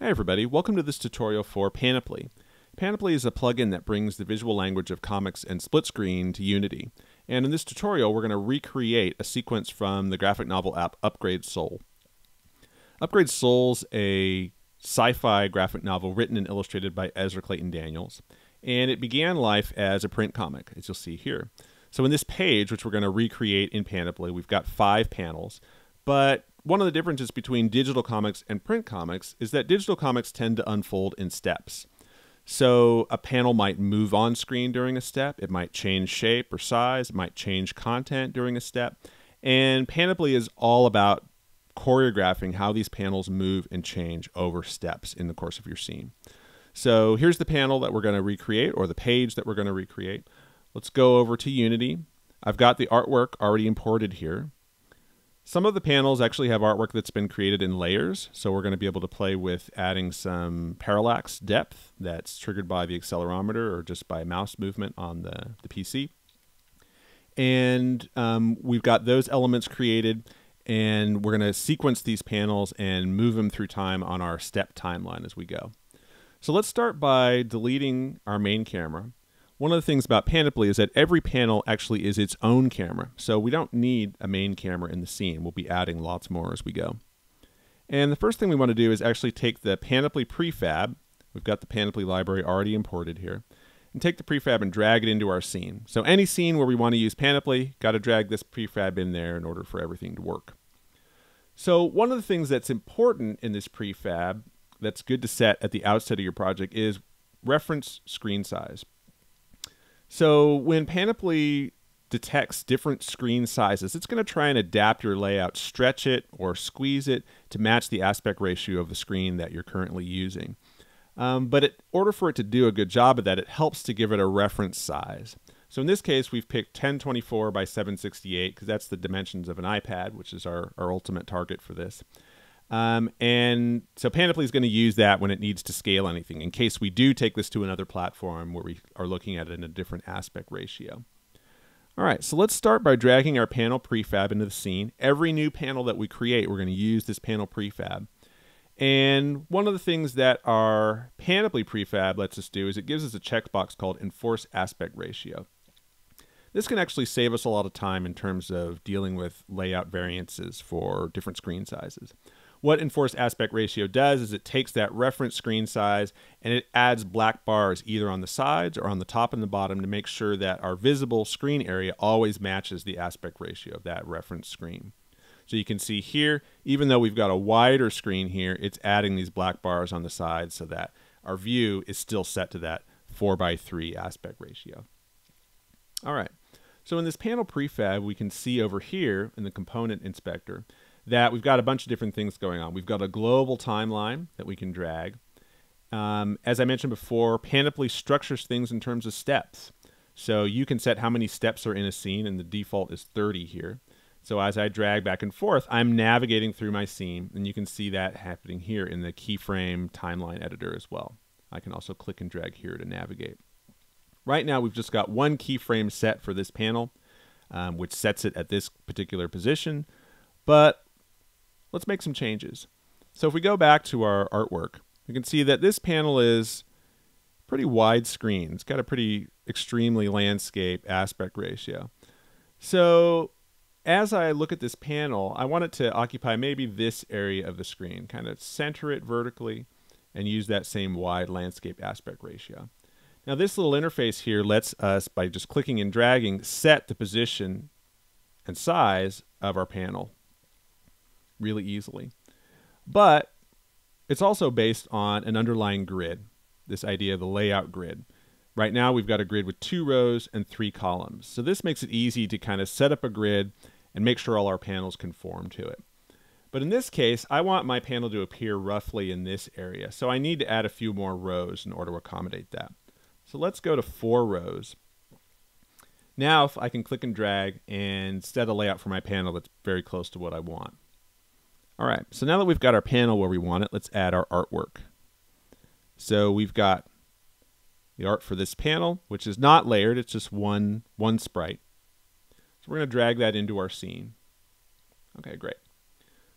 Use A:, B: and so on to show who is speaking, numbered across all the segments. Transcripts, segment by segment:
A: Hey everybody, welcome to this tutorial for Panoply. Panoply is a plugin that brings the visual language of comics and split screen to Unity. And in this tutorial, we're going to recreate a sequence from the graphic novel app Upgrade Soul. Upgrade Soul's a sci-fi graphic novel written and illustrated by Ezra Clayton Daniels, and it began life as a print comic, as you'll see here. So in this page, which we're going to recreate in Panoply, we've got five panels, but one of the differences between digital comics and print comics is that digital comics tend to unfold in steps. So a panel might move on screen during a step, it might change shape or size, it might change content during a step. And Panoply is all about choreographing how these panels move and change over steps in the course of your scene. So here's the panel that we're going to recreate, or the page that we're going to recreate. Let's go over to Unity. I've got the artwork already imported here. Some of the panels actually have artwork that's been created in layers, so we're going to be able to play with adding some parallax depth that's triggered by the accelerometer or just by mouse movement on the, the PC. And um, we've got those elements created, and we're going to sequence these panels and move them through time on our step timeline as we go. So let's start by deleting our main camera one of the things about Panoply is that every panel actually is its own camera, so we don't need a main camera in the scene. We'll be adding lots more as we go. And the first thing we want to do is actually take the Panoply prefab, we've got the Panoply library already imported here, and take the prefab and drag it into our scene. So any scene where we want to use Panoply, got to drag this prefab in there in order for everything to work. So one of the things that's important in this prefab that's good to set at the outset of your project is reference screen size. So when Panoply detects different screen sizes, it's going to try and adapt your layout, stretch it or squeeze it to match the aspect ratio of the screen that you're currently using. Um, but in order for it to do a good job of that, it helps to give it a reference size. So in this case, we've picked 1024 by 768 because that's the dimensions of an iPad, which is our, our ultimate target for this. Um, and so Panoply is going to use that when it needs to scale anything in case we do take this to another platform where we are looking at it in a different aspect ratio. All right, so let's start by dragging our panel prefab into the scene. Every new panel that we create, we're going to use this panel prefab. And one of the things that our Panoply prefab lets us do is it gives us a checkbox called Enforce Aspect Ratio. This can actually save us a lot of time in terms of dealing with layout variances for different screen sizes what enforced aspect ratio does is it takes that reference screen size and it adds black bars either on the sides or on the top and the bottom to make sure that our visible screen area always matches the aspect ratio of that reference screen. So you can see here, even though we've got a wider screen here, it's adding these black bars on the sides so that our view is still set to that 4 by 3 aspect ratio. All right, so in this panel prefab, we can see over here in the component inspector that we've got a bunch of different things going on. We've got a global timeline that we can drag. Um, as I mentioned before, Panoply structures things in terms of steps. So you can set how many steps are in a scene, and the default is 30 here. So as I drag back and forth, I'm navigating through my scene, and you can see that happening here in the keyframe timeline editor as well. I can also click and drag here to navigate. Right now, we've just got one keyframe set for this panel, um, which sets it at this particular position. But let's make some changes. So if we go back to our artwork, we can see that this panel is pretty wide screen. It's got a pretty extremely landscape aspect ratio. So as I look at this panel, I want it to occupy maybe this area of the screen, kind of center it vertically and use that same wide landscape aspect ratio. Now this little interface here lets us, by just clicking and dragging, set the position and size of our panel really easily. But it's also based on an underlying grid, this idea of the layout grid. Right now, we've got a grid with two rows and three columns. So this makes it easy to kind of set up a grid and make sure all our panels conform to it. But in this case, I want my panel to appear roughly in this area. So I need to add a few more rows in order to accommodate that. So let's go to four rows. Now if I can click and drag and set a layout for my panel that's very close to what I want. All right, so now that we've got our panel where we want it, let's add our artwork. So we've got the art for this panel, which is not layered, it's just one, one sprite. So we're going to drag that into our scene. Okay, great.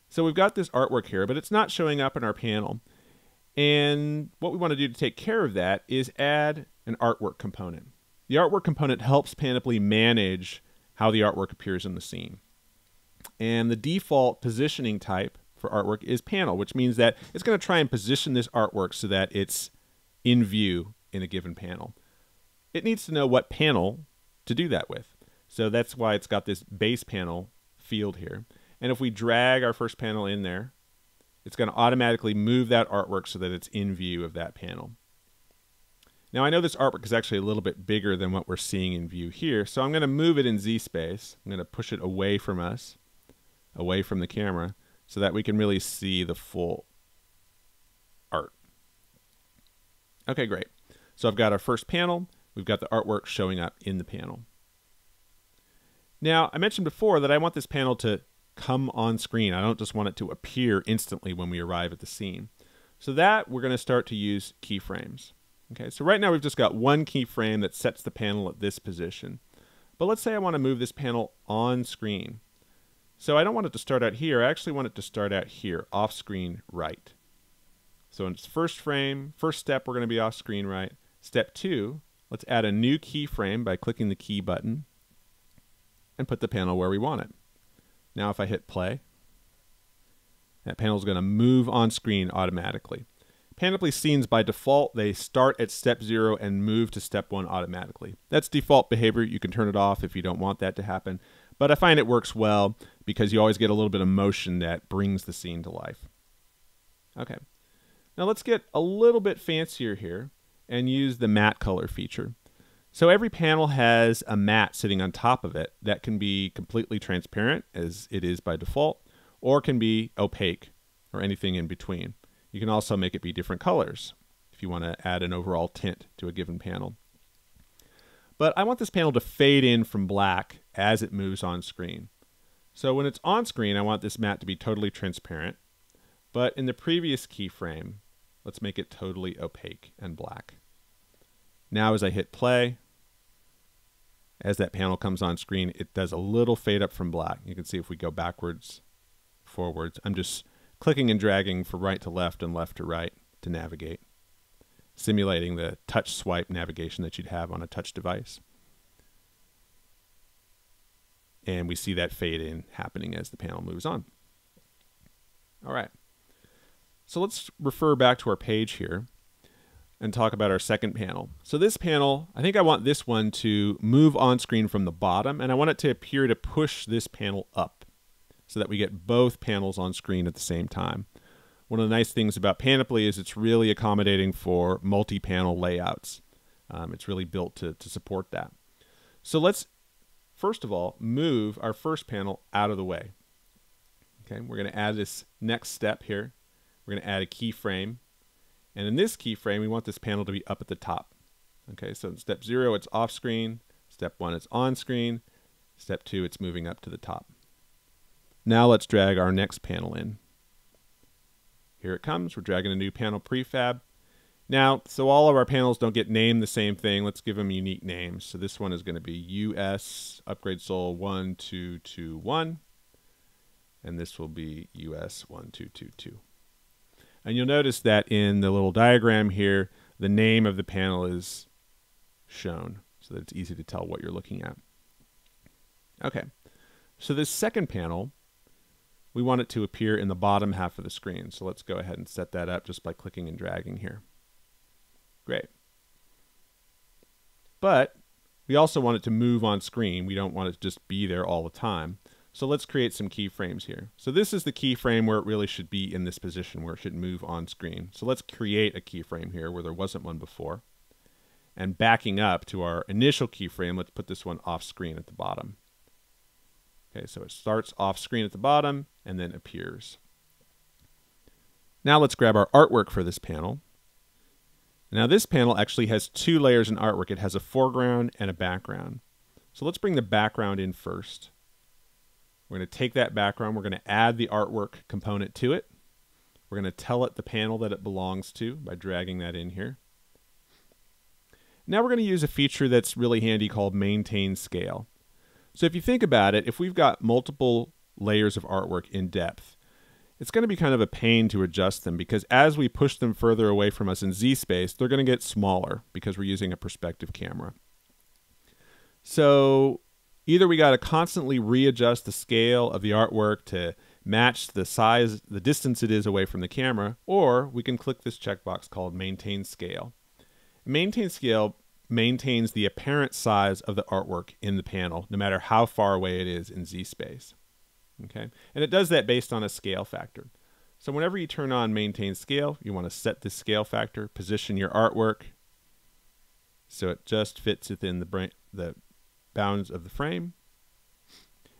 A: So we've got this artwork here, but it's not showing up in our panel. And what we want to do to take care of that is add an artwork component. The artwork component helps Panoply manage how the artwork appears in the scene. And the default positioning type for artwork is panel, which means that it's going to try and position this artwork so that it's in view in a given panel. It needs to know what panel to do that with. So that's why it's got this base panel field here. And if we drag our first panel in there, it's going to automatically move that artwork so that it's in view of that panel. Now I know this artwork is actually a little bit bigger than what we're seeing in view here, so I'm going to move it in Z-space. I'm going to push it away from us, away from the camera, so that we can really see the full art. Okay, great. So I've got our first panel. We've got the artwork showing up in the panel. Now, I mentioned before that I want this panel to come on screen. I don't just want it to appear instantly when we arrive at the scene. So that we're going to start to use keyframes. Okay, so right now we've just got one keyframe that sets the panel at this position. But let's say I want to move this panel on screen. So I don't want it to start out here. I actually want it to start out here, off screen right. So in its first frame, first step, we're going to be off screen right. Step two, let's add a new keyframe by clicking the key button and put the panel where we want it. Now if I hit play, that panel is going to move on screen automatically. Panoply scenes by default, they start at step zero and move to step one automatically. That's default behavior. You can turn it off if you don't want that to happen. But I find it works well because you always get a little bit of motion that brings the scene to life. Okay. Now let's get a little bit fancier here and use the matte color feature. So every panel has a matte sitting on top of it that can be completely transparent as it is by default or can be opaque or anything in between. You can also make it be different colors if you want to add an overall tint to a given panel. But I want this panel to fade in from black as it moves on screen. So when it's on screen, I want this matte to be totally transparent. But in the previous keyframe, let's make it totally opaque and black. Now as I hit play, as that panel comes on screen, it does a little fade up from black. You can see if we go backwards, forwards, I'm just clicking and dragging from right to left and left to right to navigate, simulating the touch swipe navigation that you'd have on a touch device. And we see that fade in happening as the panel moves on. All right. So let's refer back to our page here and talk about our second panel. So this panel, I think I want this one to move on screen from the bottom and I want it to appear to push this panel up so that we get both panels on screen at the same time. One of the nice things about Panoply is it's really accommodating for multi-panel layouts. Um, it's really built to, to support that. So let's, first of all, move our first panel out of the way. Okay, we're going to add this next step here. We're going to add a keyframe. And in this keyframe, we want this panel to be up at the top. Okay, so in step zero, it's off screen. Step one, it's on screen. Step two, it's moving up to the top. Now let's drag our next panel in. Here it comes. We're dragging a new panel prefab. Now, so all of our panels don't get named the same thing, let's give them unique names. So this one is going to be US Upgrade Soul 1221, and this will be US 1222. And you'll notice that in the little diagram here, the name of the panel is shown so that it's easy to tell what you're looking at. Okay, so this second panel we want it to appear in the bottom half of the screen. So let's go ahead and set that up just by clicking and dragging here. Great. But we also want it to move on screen. We don't want it to just be there all the time. So let's create some keyframes here. So this is the keyframe where it really should be in this position where it should move on screen. So let's create a keyframe here where there wasn't one before. And backing up to our initial keyframe, let's put this one off screen at the bottom. Okay, so it starts off screen at the bottom and then appears. Now let's grab our artwork for this panel. Now this panel actually has two layers in artwork. It has a foreground and a background. So let's bring the background in first. We're going to take that background, we're going to add the artwork component to it. We're going to tell it the panel that it belongs to by dragging that in here. Now we're going to use a feature that's really handy called maintain scale. So if you think about it, if we've got multiple layers of artwork in depth, it's going to be kind of a pain to adjust them because as we push them further away from us in Z space, they're going to get smaller because we're using a perspective camera. So either we got to constantly readjust the scale of the artwork to match the size, the distance it is away from the camera, or we can click this checkbox called Maintain Scale. Maintain Scale maintains the apparent size of the artwork in the panel, no matter how far away it is in Z-space. Okay, and it does that based on a scale factor. So whenever you turn on Maintain Scale, you want to set this scale factor, position your artwork so it just fits within the, the bounds of the frame,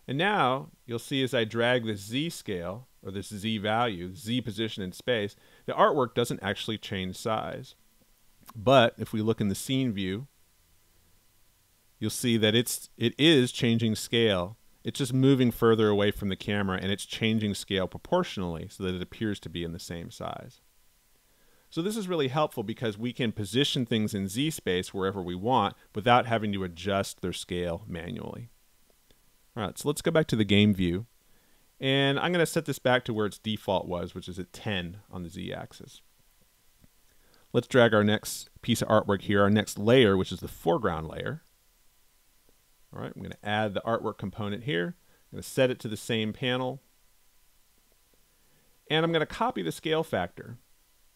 A: and now you'll see as I drag this Z scale, or this Z value, Z position in space, the artwork doesn't actually change size. But if we look in the scene view, you'll see that it's it is changing scale. It's just moving further away from the camera and it's changing scale proportionally so that it appears to be in the same size. So this is really helpful because we can position things in Z space wherever we want without having to adjust their scale manually. All right, so let's go back to the game view. And I'm going to set this back to where its default was, which is at 10 on the z-axis. Let's drag our next piece of artwork here, our next layer, which is the foreground layer. All right, I'm going to add the artwork component here. I'm going to set it to the same panel. And I'm going to copy the scale factor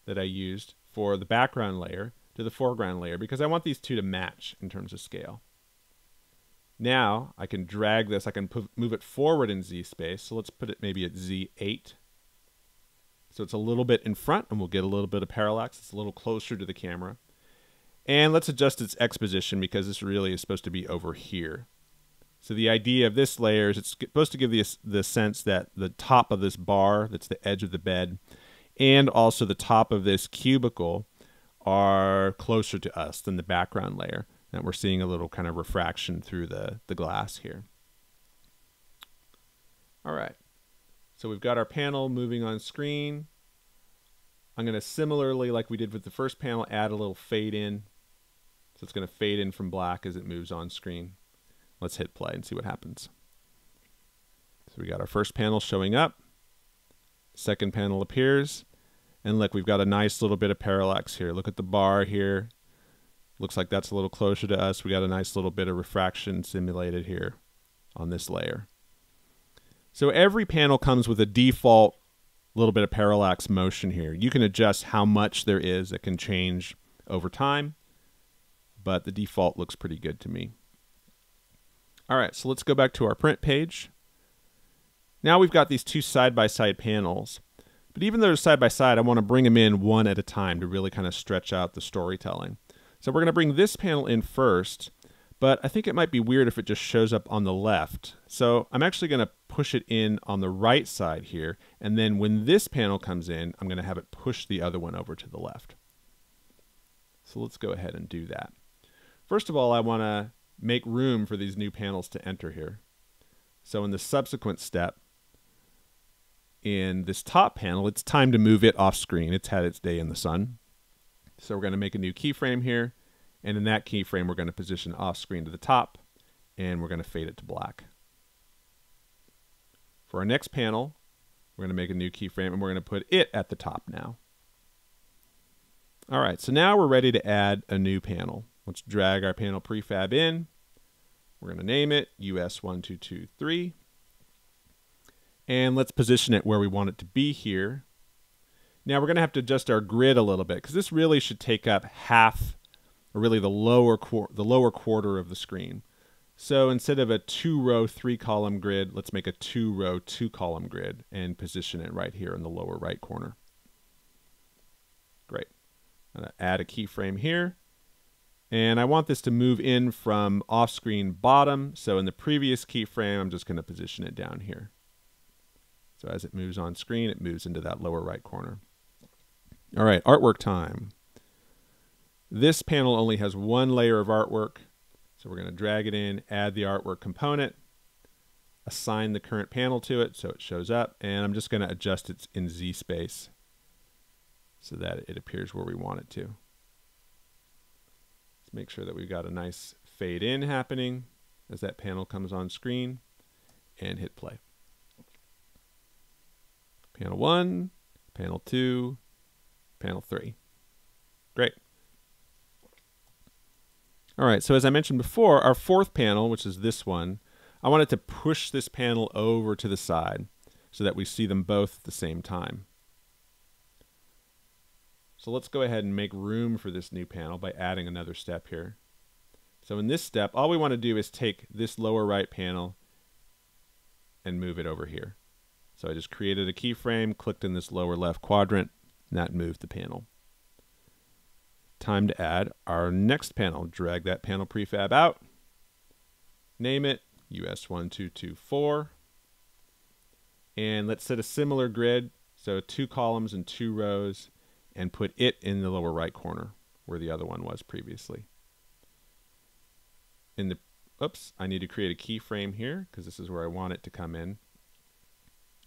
A: that I used for the background layer to the foreground layer because I want these two to match in terms of scale. Now I can drag this, I can move it forward in Z space. So let's put it maybe at Z8. So it's a little bit in front and we'll get a little bit of parallax. It's a little closer to the camera. And let's adjust its X position because this really is supposed to be over here. So the idea of this layer is it's supposed to give the, the sense that the top of this bar, that's the edge of the bed, and also the top of this cubicle are closer to us than the background layer and we're seeing a little kind of refraction through the, the glass here. All right, so we've got our panel moving on screen. I'm going to similarly, like we did with the first panel, add a little fade in. So it's going to fade in from black as it moves on screen. Let's hit play and see what happens. So we got our first panel showing up. Second panel appears. And look, we've got a nice little bit of parallax here. Look at the bar here. Looks like that's a little closer to us. We got a nice little bit of refraction simulated here on this layer. So every panel comes with a default little bit of parallax motion here. You can adjust how much there is. It can change over time, but the default looks pretty good to me. All right, so let's go back to our print page. Now we've got these two side-by-side -side panels. But even though they're side by side, I want to bring them in one at a time to really kind of stretch out the storytelling. So we're going to bring this panel in first, but I think it might be weird if it just shows up on the left. So I'm actually going to push it in on the right side here, and then when this panel comes in, I'm going to have it push the other one over to the left. So let's go ahead and do that. First of all, I want to make room for these new panels to enter here. So in the subsequent step, in this top panel, it's time to move it off screen. It's had its day in the sun. So we're going to make a new keyframe here. And in that keyframe, we're going to position off screen to the top and we're going to fade it to black. For our next panel, we're going to make a new keyframe and we're going to put it at the top now. All right, so now we're ready to add a new panel. Let's drag our panel prefab in. We're going to name it US1223. And let's position it where we want it to be here. Now we're going to have to adjust our grid a little bit because this really should take up half, or really the lower the lower quarter of the screen. So instead of a two row, three column grid, let's make a two row, two column grid and position it right here in the lower right corner. Great. I'm going to add a keyframe here. And I want this to move in from off screen bottom. So in the previous keyframe, I'm just going to position it down here. So as it moves on screen, it moves into that lower right corner. All right, artwork time. This panel only has one layer of artwork. So we're going to drag it in, add the artwork component, assign the current panel to it so it shows up, and I'm just going to adjust it in Z space so that it appears where we want it to. Make sure that we've got a nice fade in happening as that panel comes on screen and hit play. Panel 1, panel 2, panel 3. Great. All right, so as I mentioned before, our fourth panel, which is this one, I wanted to push this panel over to the side so that we see them both at the same time. So let's go ahead and make room for this new panel by adding another step here. So in this step, all we want to do is take this lower right panel and move it over here. So I just created a keyframe, clicked in this lower left quadrant, and that moved the panel. Time to add our next panel. Drag that panel prefab out, name it US1224, and let's set a similar grid, so two columns and two rows, and put it in the lower right corner where the other one was previously. In the oops, I need to create a keyframe here because this is where I want it to come in.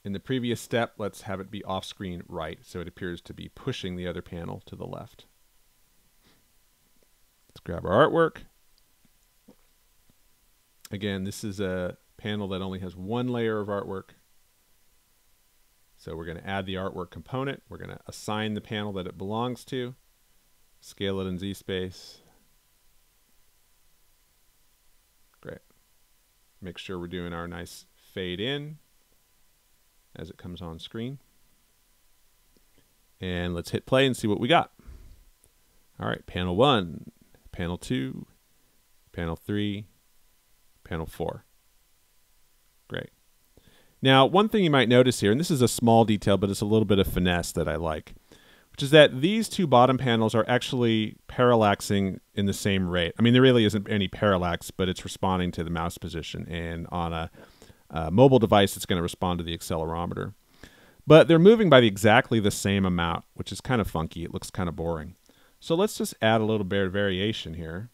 A: In the previous step, let's have it be off screen right so it appears to be pushing the other panel to the left. Let's grab our artwork. Again, this is a panel that only has one layer of artwork. So we're going to add the artwork component. We're going to assign the panel that it belongs to, scale it in Z-space. Great. Make sure we're doing our nice fade in as it comes on screen. And let's hit play and see what we got. All right, panel one, panel two, panel three, panel four. Now, one thing you might notice here, and this is a small detail, but it's a little bit of finesse that I like, which is that these two bottom panels are actually parallaxing in the same rate. I mean, there really isn't any parallax, but it's responding to the mouse position. And on a, a mobile device, it's going to respond to the accelerometer. But they're moving by the, exactly the same amount, which is kind of funky. It looks kind of boring. So let's just add a little bit of variation here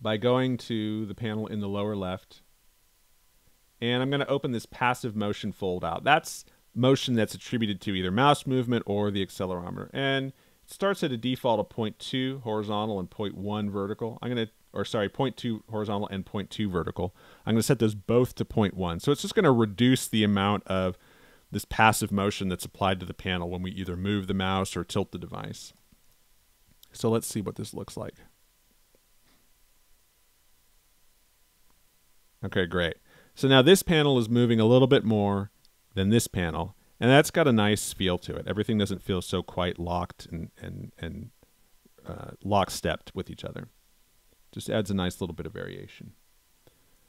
A: by going to the panel in the lower left and I'm going to open this passive motion fold out. That's motion that's attributed to either mouse movement or the accelerometer. And it starts at a default of 0.2 horizontal and 0.1 vertical. I'm going to, or sorry, 0.2 horizontal and 0.2 vertical. I'm going to set those both to 0.1. So it's just going to reduce the amount of this passive motion that's applied to the panel when we either move the mouse or tilt the device. So let's see what this looks like. Okay, great. So now this panel is moving a little bit more than this panel, and that's got a nice feel to it. Everything doesn't feel so quite locked and, and, and uh, lockstepped with each other. Just adds a nice little bit of variation.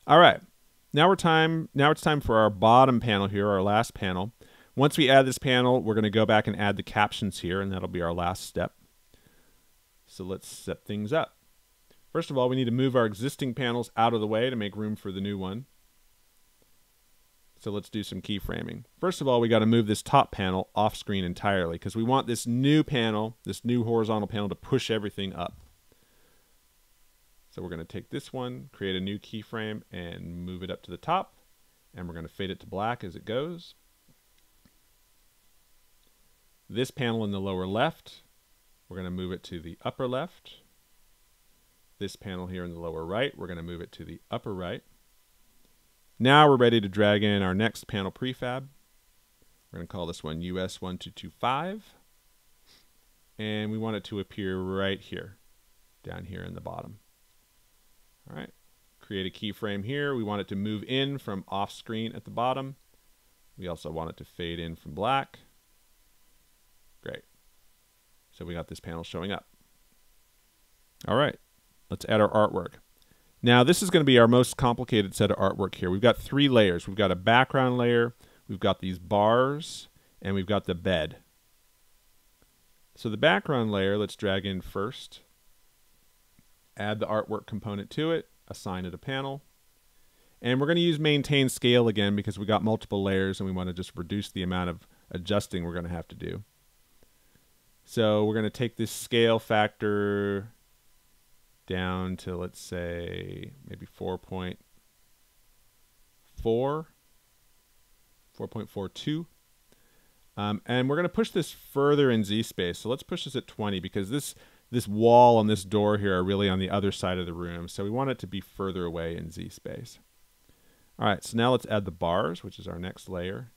A: All right, now we're time. Now it's time for our bottom panel here, our last panel. Once we add this panel, we're going to go back and add the captions here, and that'll be our last step. So let's set things up. First of all, we need to move our existing panels out of the way to make room for the new one. So let's do some keyframing. First of all, we got to move this top panel off screen entirely because we want this new panel, this new horizontal panel to push everything up. So we're going to take this one, create a new keyframe and move it up to the top. And we're going to fade it to black as it goes. This panel in the lower left, we're going to move it to the upper left. This panel here in the lower right, we're going to move it to the upper right. Now we're ready to drag in our next panel prefab. We're going to call this one US1225. And we want it to appear right here, down here in the bottom. All right, create a keyframe here. We want it to move in from off screen at the bottom. We also want it to fade in from black. Great. So we got this panel showing up. All right, let's add our artwork. Now this is going to be our most complicated set of artwork here. We've got three layers. We've got a background layer, we've got these bars, and we've got the bed. So the background layer, let's drag in first. Add the artwork component to it, assign it a panel. And we're going to use maintain scale again because we got multiple layers and we want to just reduce the amount of adjusting we're going to have to do. So we're going to take this scale factor down to let's say maybe 4.4 4.42 um, and we're going to push this further in z space so let's push this at 20 because this this wall and this door here are really on the other side of the room so we want it to be further away in z space all right so now let's add the bars which is our next layer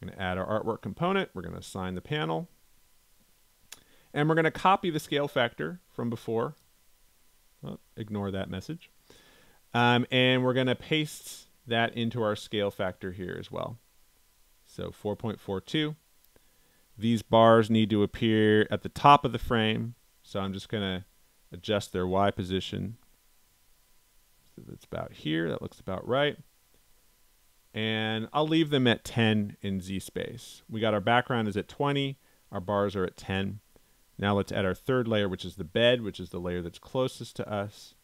A: We're going to add our artwork component. We're going to assign the panel. And we're going to copy the scale factor from before. Ignore that message. Um, and we're going to paste that into our scale factor here as well. So 4.42. These bars need to appear at the top of the frame. So I'm just going to adjust their Y position. So that's about here. That looks about right. And I'll leave them at 10 in Z space. We got our background is at 20. Our bars are at 10. Now let's add our third layer, which is the bed, which is the layer that's closest to us.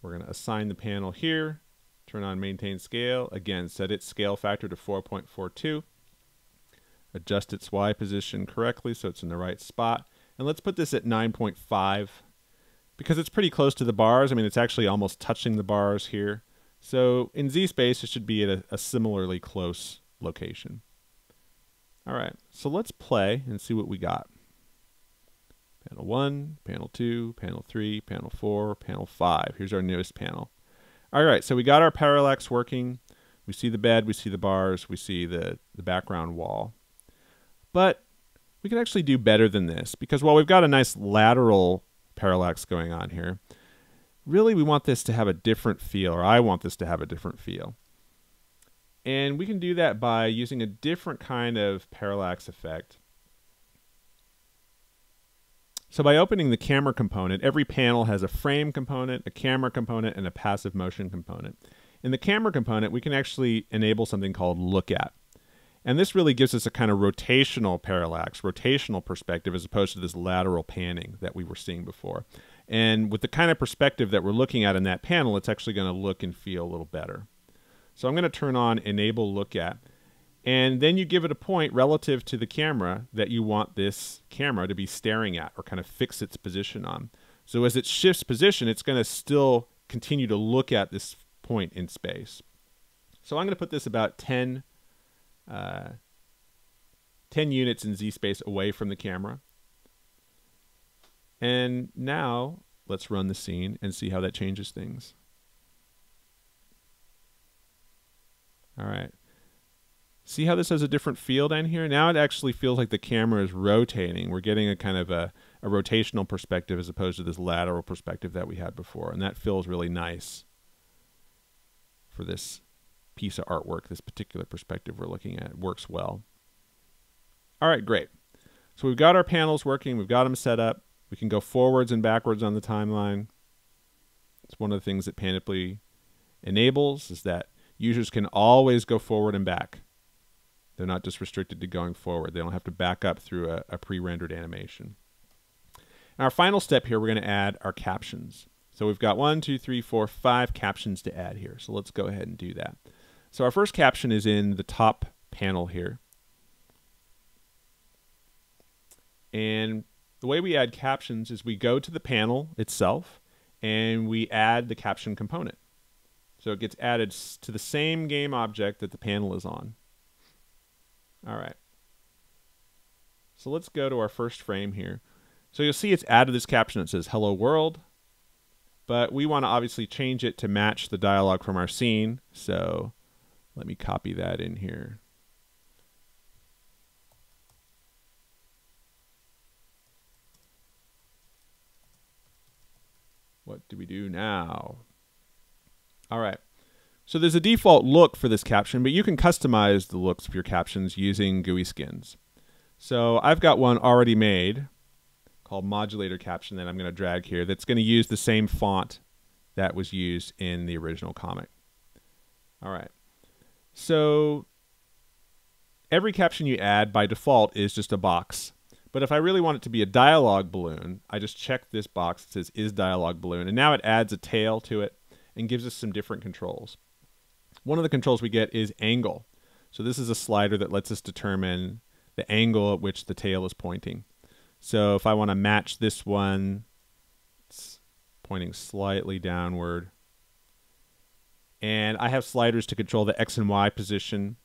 A: We're going to assign the panel here, turn on maintain scale. Again, set its scale factor to 4.42. Adjust its Y position correctly so it's in the right spot. And let's put this at 9.5 because it's pretty close to the bars. I mean, it's actually almost touching the bars here. So in Z space, it should be at a, a similarly close location. All right, so let's play and see what we got. Panel 1, Panel 2, Panel 3, Panel 4, Panel 5. Here's our newest panel. All right, so we got our parallax working. We see the bed, we see the bars, we see the, the background wall. But we can actually do better than this because while we've got a nice lateral parallax going on here, really we want this to have a different feel, or I want this to have a different feel. And we can do that by using a different kind of parallax effect so by opening the camera component, every panel has a frame component, a camera component, and a passive motion component. In the camera component, we can actually enable something called look at. And this really gives us a kind of rotational parallax, rotational perspective, as opposed to this lateral panning that we were seeing before. And with the kind of perspective that we're looking at in that panel, it's actually going to look and feel a little better. So I'm going to turn on enable look at. And then you give it a point relative to the camera that you want this camera to be staring at or kind of fix its position on. So as it shifts position, it's going to still continue to look at this point in space. So I'm going to put this about 10, uh, 10 units in Z space away from the camera. And now let's run the scene and see how that changes things. All right. See how this has a different feel down here? Now it actually feels like the camera is rotating. We're getting a kind of a, a rotational perspective as opposed to this lateral perspective that we had before. And that feels really nice for this piece of artwork, this particular perspective we're looking at. It works well. All right, great. So we've got our panels working. We've got them set up. We can go forwards and backwards on the timeline. It's one of the things that Panoply enables is that users can always go forward and back. They're not just restricted to going forward. They don't have to back up through a, a pre-rendered animation. our final step here, we're going to add our captions. So we've got one, two, three, four, five captions to add here. So let's go ahead and do that. So our first caption is in the top panel here. And the way we add captions is we go to the panel itself and we add the caption component. So it gets added to the same game object that the panel is on. All right. So let's go to our first frame here. So you'll see it's added this caption that says hello world, but we want to obviously change it to match the dialogue from our scene. So let me copy that in here. What do we do now? All right. So there's a default look for this caption, but you can customize the looks of your captions using GUI skins. So I've got one already made called modulator caption that I'm going to drag here that's going to use the same font that was used in the original comic. All right. So every caption you add by default is just a box. But if I really want it to be a dialogue balloon, I just check this box that says is dialogue balloon. And now it adds a tail to it and gives us some different controls. One of the controls we get is angle. So this is a slider that lets us determine the angle at which the tail is pointing. So if I want to match this one, it's pointing slightly downward. And I have sliders to control the X and Y position.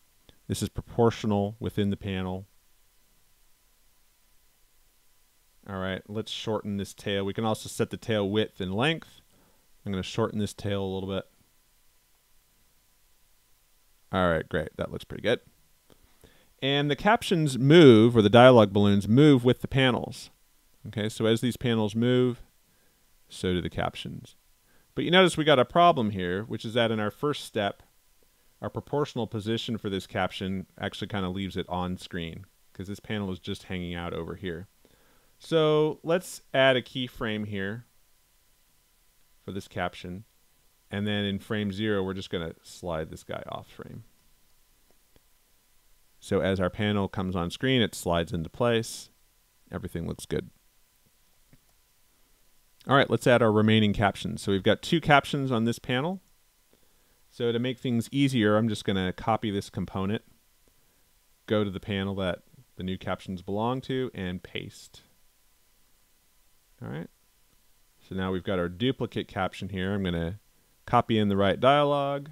A: This is proportional within the panel. All right, let's shorten this tail. We can also set the tail width and length. I'm going to shorten this tail a little bit. All right, great. That looks pretty good. And the captions move, or the dialog balloons move with the panels. Okay, so as these panels move, so do the captions. But you notice we got a problem here, which is that in our first step, our proportional position for this caption actually kind of leaves it on screen because this panel is just hanging out over here. So let's add a keyframe here for this caption. And then in frame zero, we're just going to slide this guy off frame. So as our panel comes on screen, it slides into place. Everything looks good. All right, let's add our remaining captions. So we've got two captions on this panel. So to make things easier, I'm just going to copy this component, go to the panel that the new captions belong to, and paste. All right. So now we've got our duplicate caption here. I'm going to copy in the right dialog.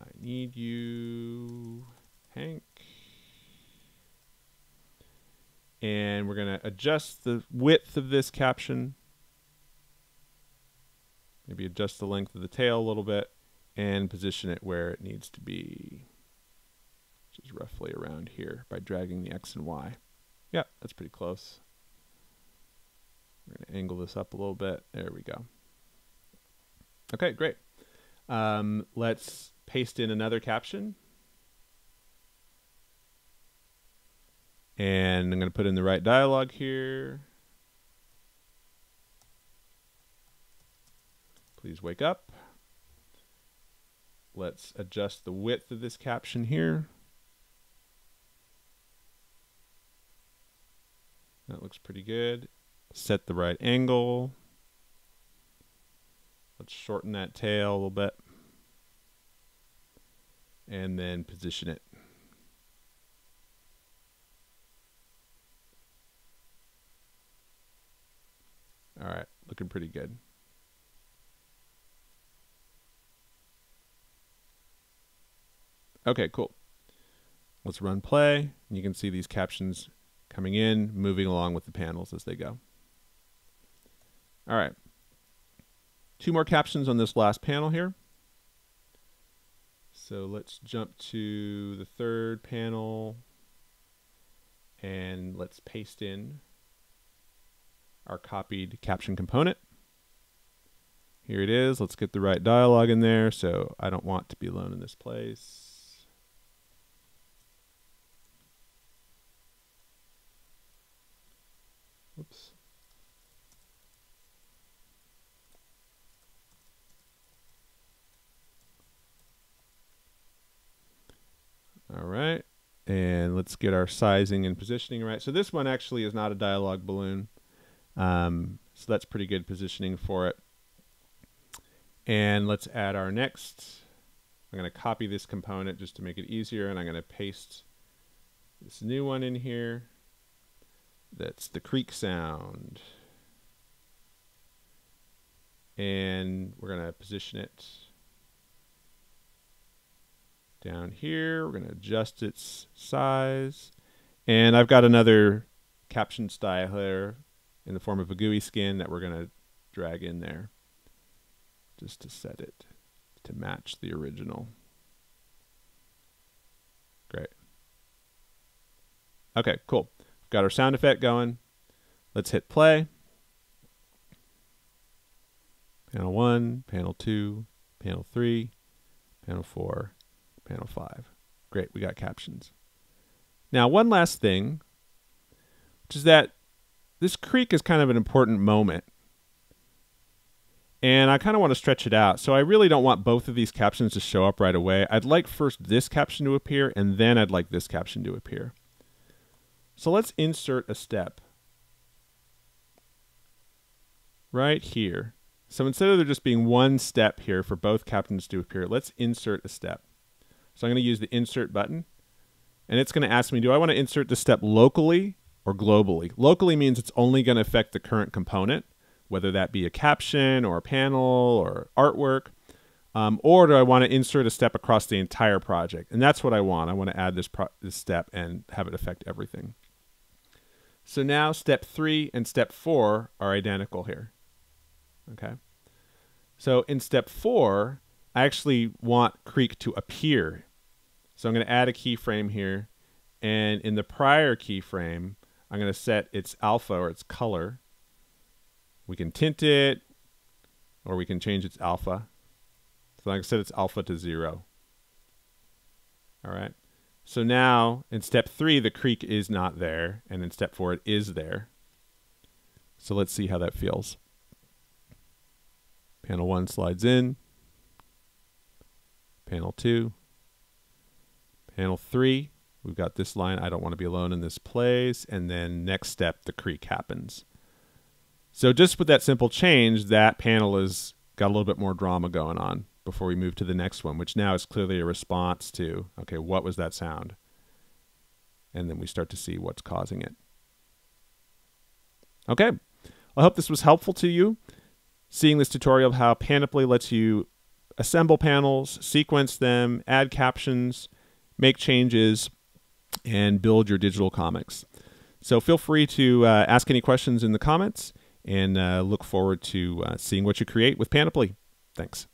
A: I need you, Hank. And we're going to adjust the width of this caption. Maybe adjust the length of the tail a little bit and position it where it needs to be, which is roughly around here by dragging the X and Y. Yeah, that's pretty close. We're going to angle this up a little bit. There we go. Okay, great. Um, let's paste in another caption. And I'm going to put in the right dialog here. Please wake up. Let's adjust the width of this caption here. That looks pretty good. Set the right angle. Let's shorten that tail a little bit. And then position it. All right, looking pretty good. Okay, cool. Let's run play. And you can see these captions coming in, moving along with the panels as they go. All right. Two more captions on this last panel here. So let's jump to the third panel and let's paste in our copied caption component. Here it is. Let's get the right dialog in there. So I don't want to be alone in this place. Oops. All right. And let's get our sizing and positioning right. So this one actually is not a dialog balloon. Um, so that's pretty good positioning for it. And let's add our next. I'm going to copy this component just to make it easier, and I'm going to paste this new one in here. That's the creak sound. And we're going to position it down here. We're going to adjust its size. And I've got another caption style here in the form of a GUI skin that we're going to drag in there just to set it to match the original. Great. Okay, cool. Got our sound effect going. Let's hit play. Panel 1, panel 2, panel 3, panel 4, panel 5. Great, we got captions. Now, one last thing, which is that this creak is kind of an important moment. And I kind of want to stretch it out. So I really don't want both of these captions to show up right away. I'd like first this caption to appear, and then I'd like this caption to appear. So let's insert a step right here. So instead of there just being one step here for both captions to appear, let's insert a step. So I'm going to use the insert button and it's going to ask me, do I want to insert the step locally or globally? Locally means it's only going to affect the current component, whether that be a caption or a panel or artwork. Um, or do I want to insert a step across the entire project? And that's what I want. I want to add this, this step and have it affect everything. So now step three and step four are identical here. Okay. So in step four, I actually want Creak to appear So I'm going to add a keyframe here. And in the prior keyframe, I'm going to set its alpha or its color. We can tint it, or we can change its alpha. So like I said, it's alpha to zero. All right. So now in step three, the creak is not there. And in step four, it is there. So let's see how that feels. Panel one slides in. Panel two. Panel three, we've got this line, I don't want to be alone in this place. And then next step, the creak happens. So just with that simple change, that panel has got a little bit more drama going on before we move to the next one, which now is clearly a response to, okay, what was that sound? And then we start to see what's causing it. Okay, I hope this was helpful to you. Seeing this tutorial of how Panoply lets you assemble panels, sequence them, add captions, make changes, and build your digital comics. So feel free to uh, ask any questions in the comments and uh, look forward to uh, seeing what you create with Panoply. Thanks.